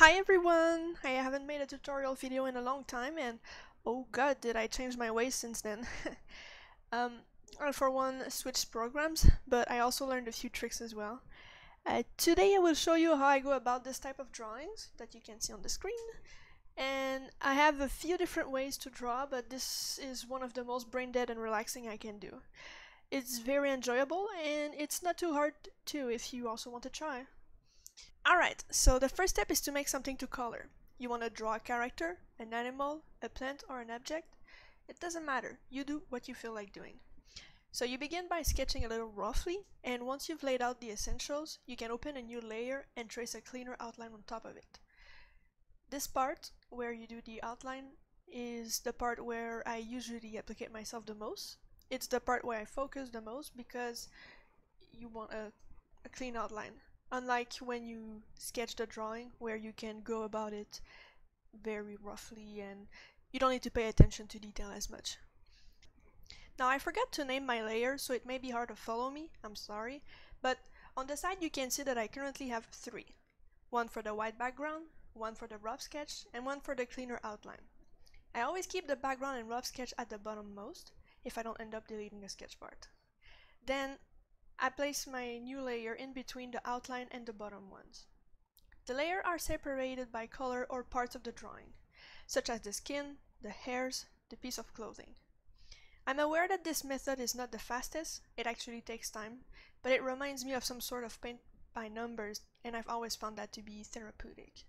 Hi everyone! I haven't made a tutorial video in a long time and oh god did I change my ways since then. um, I for one switched programs, but I also learned a few tricks as well. Uh, today I will show you how I go about this type of drawings that you can see on the screen. And I have a few different ways to draw, but this is one of the most brain dead and relaxing I can do. It's very enjoyable and it's not too hard too if you also want to try. Alright, so the first step is to make something to color. You want to draw a character, an animal, a plant, or an object? It doesn't matter, you do what you feel like doing. So you begin by sketching a little roughly, and once you've laid out the essentials, you can open a new layer and trace a cleaner outline on top of it. This part, where you do the outline, is the part where I usually apply myself the most. It's the part where I focus the most because you want a, a clean outline. Unlike when you sketch the drawing where you can go about it very roughly and you don't need to pay attention to detail as much. Now I forgot to name my layers so it may be hard to follow me, I'm sorry, but on the side you can see that I currently have three. One for the white background, one for the rough sketch, and one for the cleaner outline. I always keep the background and rough sketch at the bottom most, if I don't end up deleting the sketch part. Then I place my new layer in between the outline and the bottom ones. The layers are separated by color or parts of the drawing, such as the skin, the hairs, the piece of clothing. I'm aware that this method is not the fastest, it actually takes time, but it reminds me of some sort of paint by numbers and I've always found that to be therapeutic.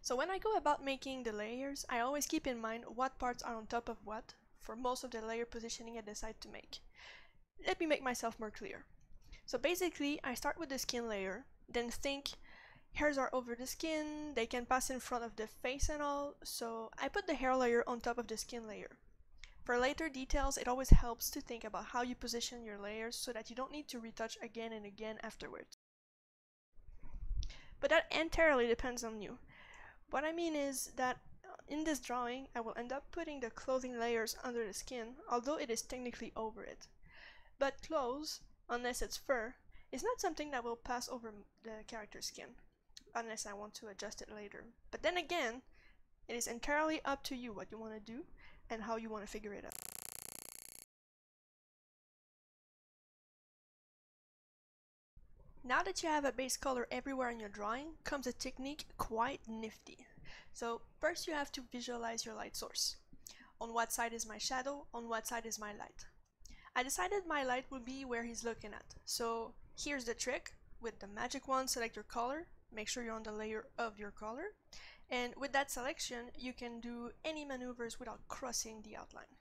So when I go about making the layers, I always keep in mind what parts are on top of what, for most of the layer positioning I decide to make. Let me make myself more clear. So basically, I start with the skin layer, then think hairs are over the skin, they can pass in front of the face and all, so I put the hair layer on top of the skin layer. For later details, it always helps to think about how you position your layers so that you don't need to retouch again and again afterwards. But that entirely depends on you. What I mean is that in this drawing, I will end up putting the clothing layers under the skin, although it is technically over it. But clothes, unless it's fur, is not something that will pass over the character's skin, unless I want to adjust it later. But then again, it is entirely up to you what you want to do and how you want to figure it out. Now that you have a base color everywhere in your drawing, comes a technique quite nifty. So first you have to visualize your light source. On what side is my shadow, on what side is my light. I decided my light will be where he's looking at. So here's the trick. With the magic wand, select your color. Make sure you're on the layer of your color. And with that selection, you can do any maneuvers without crossing the outline.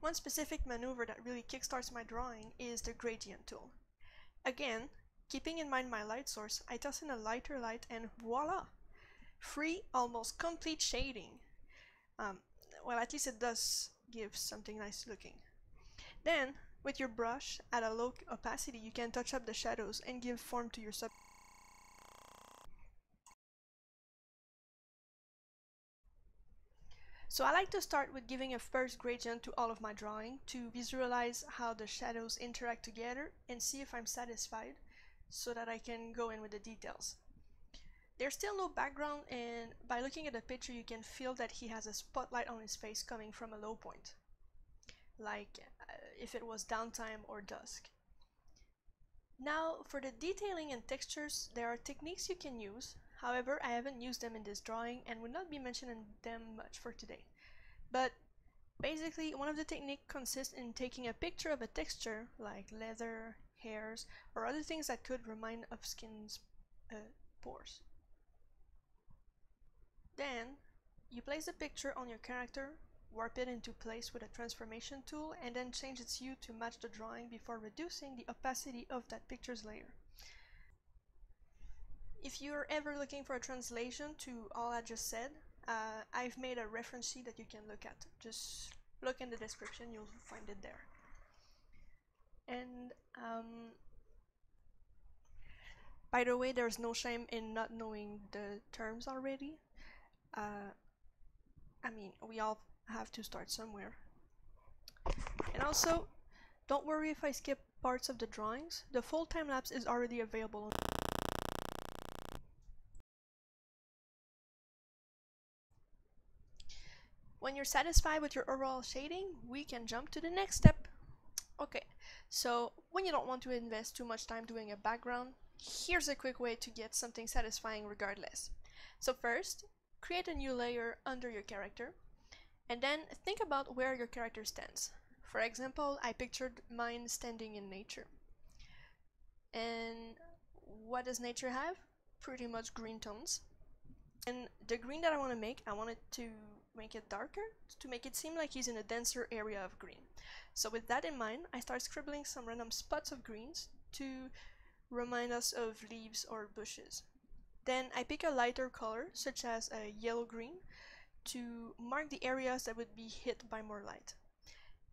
One specific maneuver that really kickstarts my drawing is the gradient tool. Again, Keeping in mind my light source, I toss in a lighter light and voila! Free, almost complete shading. Um, well, at least it does give something nice looking. Then, with your brush, at a low opacity, you can touch up the shadows and give form to your sub So I like to start with giving a first gradient to all of my drawing to visualize how the shadows interact together and see if I'm satisfied so that I can go in with the details. There's still no background and by looking at the picture you can feel that he has a spotlight on his face coming from a low point, like uh, if it was downtime or dusk. Now for the detailing and textures there are techniques you can use, however I haven't used them in this drawing and will not be mentioning them much for today. But basically one of the techniques consists in taking a picture of a texture like leather, hairs, or other things that could remind of skin's uh, pores. Then, you place the picture on your character, warp it into place with a transformation tool, and then change its hue to match the drawing before reducing the opacity of that picture's layer. If you're ever looking for a translation to all I just said, uh, I've made a reference sheet that you can look at. Just look in the description, you'll find it there. And um, by the way, there's no shame in not knowing the terms already. Uh, I mean, we all have to start somewhere. And also, Don't worry if I skip parts of the drawings, the full time-lapse is already available. When you're satisfied with your overall shading, we can jump to the next step. Okay, so when you don't want to invest too much time doing a background, here's a quick way to get something satisfying regardless. So first, create a new layer under your character, and then think about where your character stands. For example, I pictured mine standing in nature. And what does nature have? Pretty much green tones. And the green that I want to make, I want it to make it darker to make it seem like he's in a denser area of green. So with that in mind, I start scribbling some random spots of greens to remind us of leaves or bushes. Then I pick a lighter color, such as a yellow-green, to mark the areas that would be hit by more light.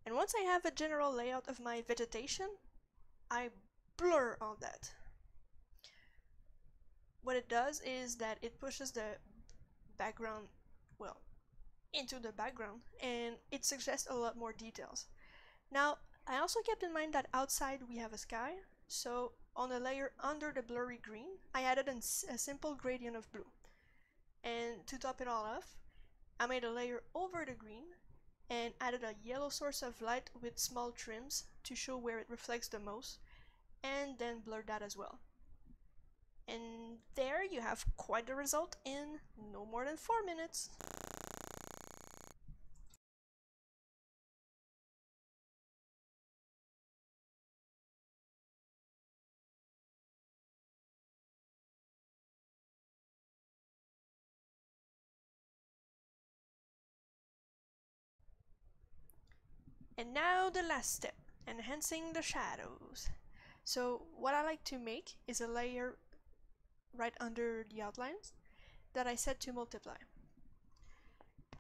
And once I have a general layout of my vegetation, I blur all that. What it does is that it pushes the background, well, into the background and it suggests a lot more details. Now, I also kept in mind that outside we have a sky, so on the layer under the blurry green, I added a simple gradient of blue. And to top it all off, I made a layer over the green and added a yellow source of light with small trims to show where it reflects the most, and then blurred that as well. And there you have quite the result in no more than 4 minutes. And now the last step, enhancing the shadows. So what I like to make is a layer right under the outlines that I set to multiply.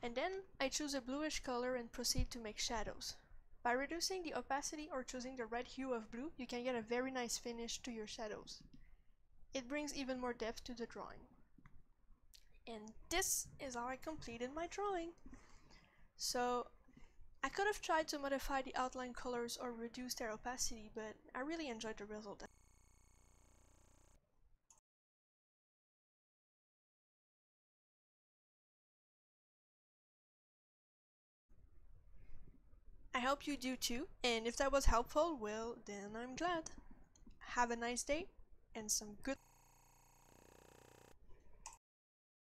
And then I choose a bluish color and proceed to make shadows. By reducing the opacity or choosing the red hue of blue, you can get a very nice finish to your shadows. It brings even more depth to the drawing. And this is how I completed my drawing. So I could have tried to modify the outline colors or reduce their opacity, but I really enjoyed the result. I hope you do too, and if that was helpful, well, then I'm glad. Have a nice day, and some good